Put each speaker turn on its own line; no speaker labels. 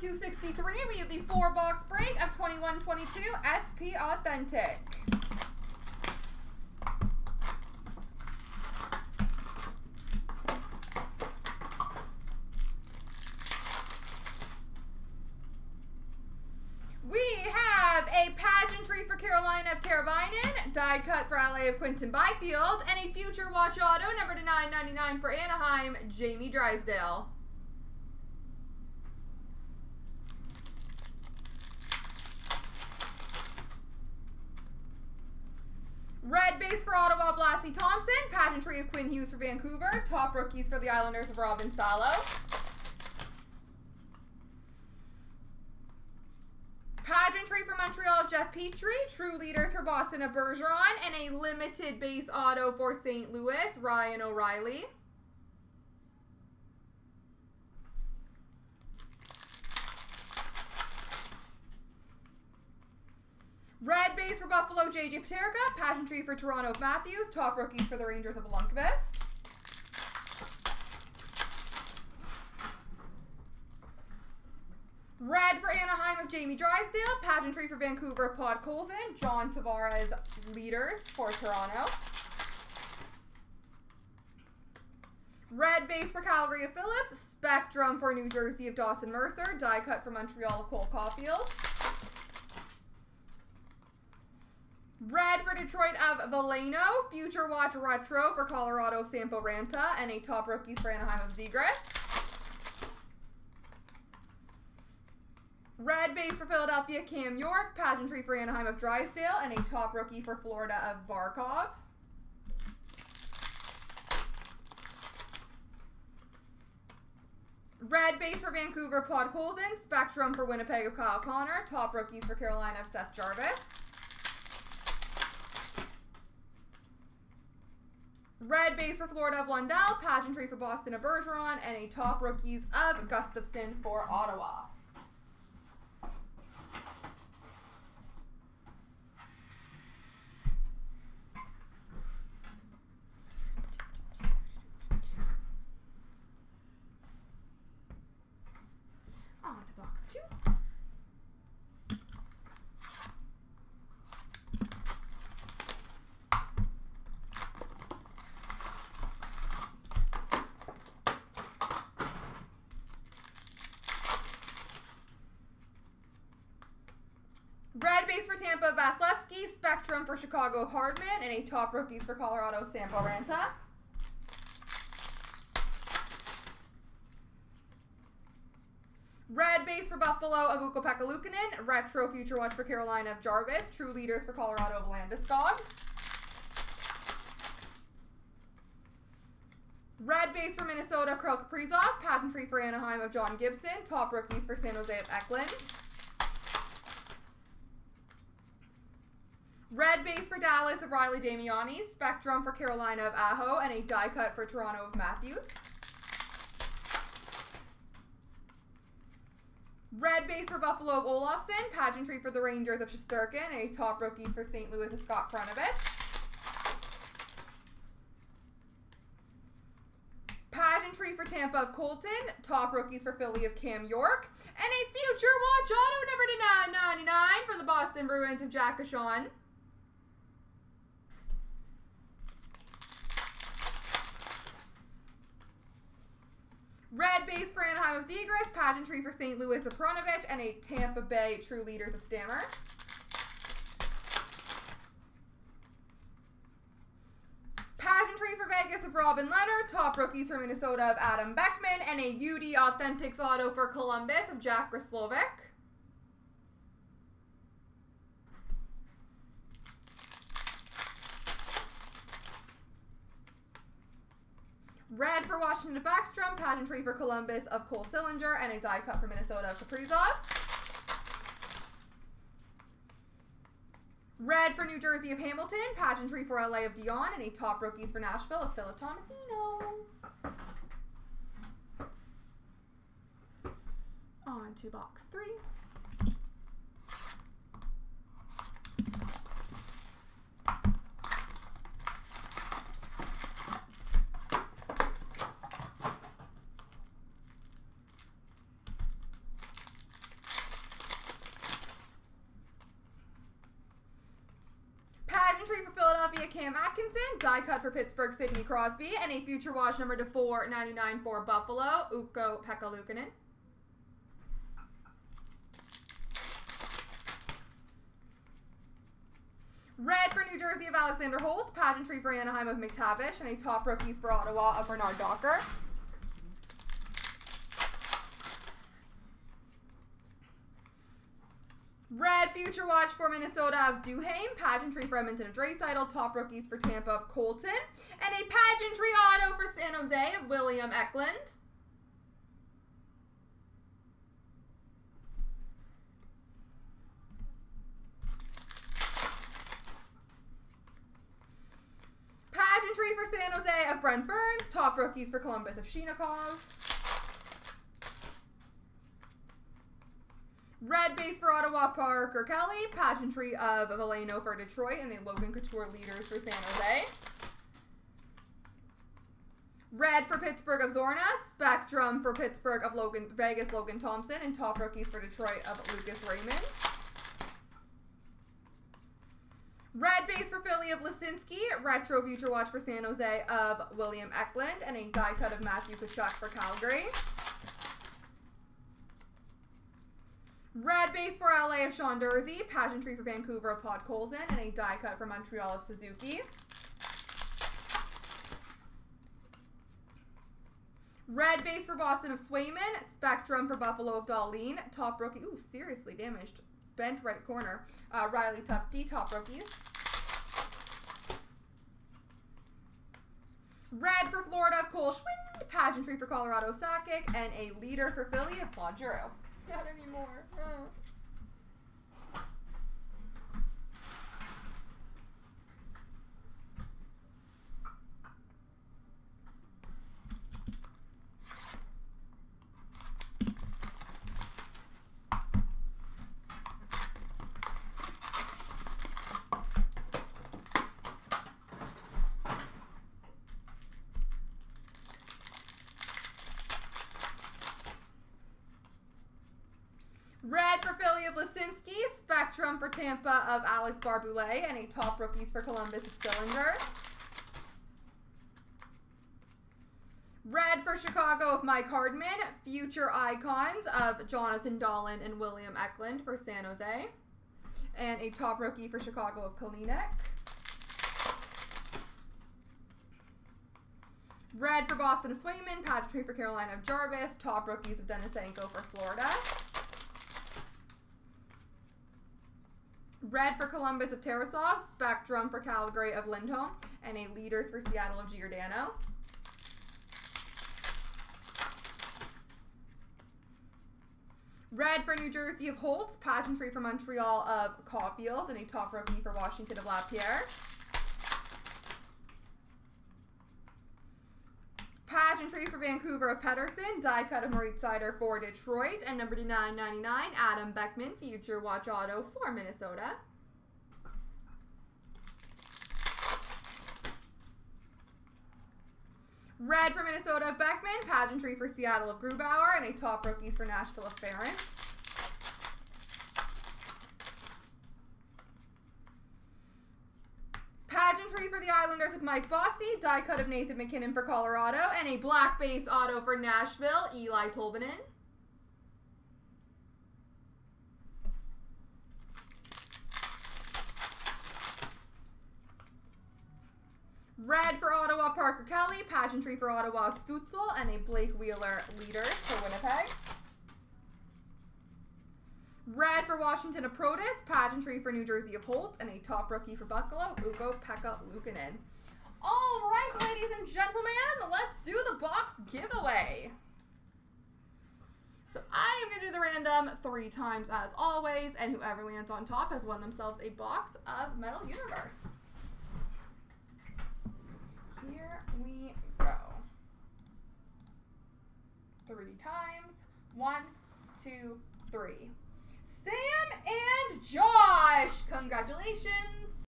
263, we have the four box break of 2122 SP Authentic. We have a pageantry for Carolina of die cut for LA of Quinton Byfield, and a future watch auto number to 999 for Anaheim, Jamie Drysdale. Base for Ottawa, Blassie Thompson. Pageantry of Quinn Hughes for Vancouver. Top rookies for the Islanders of Robin Salo. Pageantry for Montreal, Jeff Petry. True leaders for Boston of Bergeron. And a limited base auto for St. Louis, Ryan O'Reilly. Red base for Buffalo, JJ Peterka. Pageantry for Toronto, Matthews. Top rookies for the Rangers of Lundkvist. Red for Anaheim of Jamie Drysdale. Pageantry for Vancouver, Podkolzin. John Tavares, leaders for Toronto. Red base for Calgary of Phillips. Spectrum for New Jersey of Dawson Mercer. Die cut for Montreal of Cole Caufield. Red for Detroit of Veleno. Future Watch Retro for Colorado of Sampo Ranta. And a top rookies for Anaheim of Zegras. Red base for Philadelphia, Cam York. Pageantry for Anaheim of Drysdale. And a top rookie for Florida of Barkov. Red base for Vancouver, Podkolzin. Spectrum for Winnipeg of Kyle Connor. Top rookies for Carolina of Seth Jarvis. Red base for Florida of Lundell. Pageantry for Boston of Bergeron. And a top rookies of Gustafson for Ottawa. On to box two. Red base for Tampa, Vasilevskiy. Spectrum for Chicago, Hardman. And a top rookies for Colorado, Sampo Ranta. Red base for Buffalo of Ukko-Pekka Retro Future Watch for Carolina of Jarvis. True Leaders for Colorado of Landeskog. Red base for Minnesota, Kirill Kaprizov. Pageantry for Anaheim of John Gibson. Top rookies for San Jose of Eklund. Red base for Dallas of Riley Damiani. Spectrum for Carolina of Aho. And a die cut for Toronto of Matthews. Red base for Buffalo of Olofsson. Pageantry for the Rangers of Shesterkin. And a top rookies for St. Louis of Scott Perunovich. Pageantry for Tampa of Colton. Top rookies for Philly of Cam York. And a future watch auto number to 999 for the Boston Bruins of Jack Ashon. Red base for Anaheim of Zegras, Pageantry for St. Louis of Perunovich, and a Tampa Bay True Leaders of Stammer. Pageantry for Vegas of Robin Leonard, top rookies for Minnesota of Adam Beckman, and a UD Authentics auto for Columbus of Jack Roslovic. Red for Washington of Backstrom, Pageantry for Columbus of Cole Sillinger, and a die cut for Minnesota of Kaprizov. Red for New Jersey of Hamilton, Pageantry for LA of Dion, and a top rookies for Nashville of Philip Tomasino. On to box three. Atkinson, die cut for Pittsburgh, Sidney Crosby, and a future watch number to 499 for Buffalo, Ukko Pekka Luukkonen. Red for New Jersey of Alexander Holtz, pageantry for Anaheim of McTavish, and a top rookies for Ottawa of Bernard Docker. Future Watch for Minnesota of Duhaime, pageantry for Edmonton of Draisaitl, top rookies for Tampa of Colton, and a pageantry auto for San Jose of William Eklund. Pageantry for San Jose of Brent Burns, top rookies for Columbus of Chinakhov. Red base for Ottawa, Parker Kelly. Pageantry of Veleno for Detroit. And the Logan Couture leaders for San Jose. Red for Pittsburgh of Zorna. Spectrum for Pittsburgh of Logan Vegas, Logan Thompson. And top rookies for Detroit of Lucas Raymond. Red base for Philly of Lisinski. Retro Future Watch for San Jose of William Eklund. And a die cut of Matthew Tkachuk for Calgary. Red base for LA of Sean Durzi, pageantry for Vancouver of Podkolzin, and a die cut for Montreal of Suzuki. Red base for Boston of Swayman, Spectrum for Buffalo of Dahlin, top rookie, ooh, seriously damaged, bent right corner, uh, Riley Tufte, top rookies. Red for Florida of Cole Schwindt, pageantry for Colorado Sakic, and a leader for Philly of Claude Giroux. Not anymore. Oh. Red for Philly of Lisinski, Spectrum for Tampa of Alex Barré-Boulet, and a top rookies for Columbus of Sillinger. Red for Chicago of Mike Hardman, future icons of Jonathan Dahlen and William Eklund for San Jose. And a top rookie for Chicago of Kalynuk. Red for Boston Swayman, pageantry for Carolina of Jarvis, top rookies of Denisenko for Florida. Red for Columbus of Tarasov, Spectrum for Calgary of Lindholm, and a Leaders for Seattle of Giordano. Red for New Jersey of Holtz, Pageantry for Montreal of Caufield, and a top rookie for Washington of Lapierre. Pageantry for Vancouver of Pedersen, die cut of Moritz Seider for Detroit, and number 999, Adam Beckman, future watch auto for Minnesota. Red for Minnesota of Beckman, pageantry for Seattle of Grubauer, and a top rookies for Nashville of Farron. Pageantry for the Islanders of Mike Bossy, die cut of Nathan MacKinnon for Colorado, and a black base auto for Nashville, Eeli Tolvanen. Red for Ottawa, Parker Kelly. Pageantry for Ottawa, Stützle. And a Blake Wheeler leader for Winnipeg. Red for Washington of Protas. Pageantry for New Jersey of Holtz. And a top rookie for Buffalo, Ukko Pekka Luukkonen. All right, ladies and gentlemen, let's do the box giveaway. So I am going to do the random three times as always, and whoever lands on top has won themselves a box of Metal Universe. Here we go. Three times. One, two, three. Sam and Josh! Congratulations!